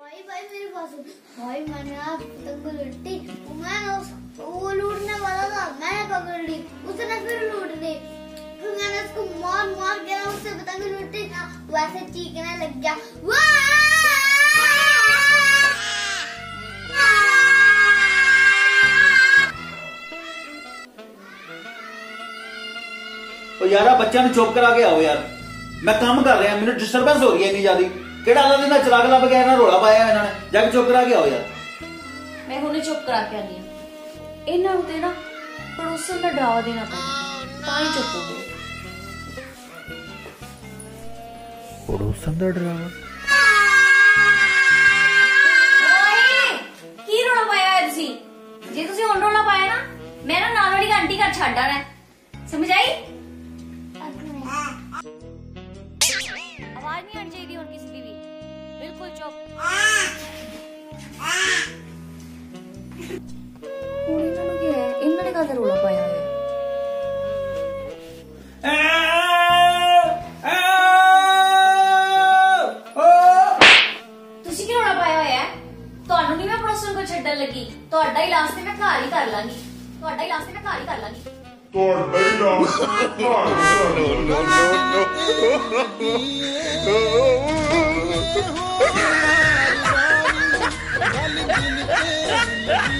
भाई भाई मेरे पास भाई मैंने आप पतंग मैं उस, वो लूटने वाला था पकड़ ली। उसने फिर लूट ली। फिर मैंने उसको मार मार के उससे पतंग वैसे चीखने लग गया। यार बच्चा ने चुप करा के आओ यार। मैं काम कर रहा मैंने डिस्टरबेंस हो रही है इतनी ज़्यादा। ਕਿਹੜਾ ਆਲਾ ਦਿਨ ਚਰਾਗ ਲੱਭ ਗਿਆ ਇਹਨਾਂ ਰੋਲਾ ਪਾਇਆ ਇਹਨਾਂ ਨੇ ਜਾ ਕੇ ਚੁੱਪ ਕਰਾ ਕੇ ਆਓ ਯਾਰ ਮੈਂ ਹੁਣੇ ਚੁੱਪ ਕਰਾ ਕੇ ਆਨੀ ਆ ਇਹਨਾਂ ਨੂੰ ਤੇ ਨਾ ਪੜੋਸਣ ਦਾ ਡਰਾਵਾ ਦੇਣਾ ਪੈਂਦਾ ਤਾਂ ਹੀ ਚੁੱਪ ਹੋ ਗਏ ਪੜੋਸਨ ਦਾ ਡਰਾਵਾ ਓਏ ਕੀ ਰੋਣਾ ਪਾਇਆ ਹੋਇਆ ਤੁਸੀਂ ਜੇ ਤੁਸੀਂ ਹੁਣ ਰੋਣਾ ਪਾਇਆ ਨਾ ਮੈਂ ਨਾ ਨਾਲ ਵਾਲੀ ਆਂਟੀ ਘਰ ਛੱਡ ਆਣਾ ਹੈ। ਸਮਝ ਆਈ ਆਵਾਜ਼ ਨਹੀਂ ਆਣੀ ਚਾਹੀਦੀ ਹੁਣ ਕਿਸੇ ਦੀ ਵੀ ਬਿਲਕੁਲ ਚੁੱਪ ਹੁਣ ਇਹਨਾਂ ਨੂੰ ਕੀ ਹੈ ਇਹਨਾਂ ਨੇ ਕਾਹਦਾ ਰੋਲਾ ਪਾਇਆ ਹੋਇਆ ਤੁਸੀਂ ਕੀ ਰੋਣਾ ਪਾਇਆ ਹੋਇਆ ਹੈ? ਤੁਹਾਨੂੰ ਨਹੀਂ ਮੈਂ ਪੜੋਸਣ ਕੋ ਛੱਡਣ ਲੱਗੀ ਤੁਹਾਡਾ ਇਲਾਜ ਤੇ ਮੈਂ ਘਰ ਹੀ ਕਰ ਲਾਂਗੀ ਤੁਹਾਡਾ ਇਲਾਜ ਤੇ ਮੈਂ ਘਰ ਹੀ ਕਰ ਲਾਂਗੀ no, no, no. Yeah.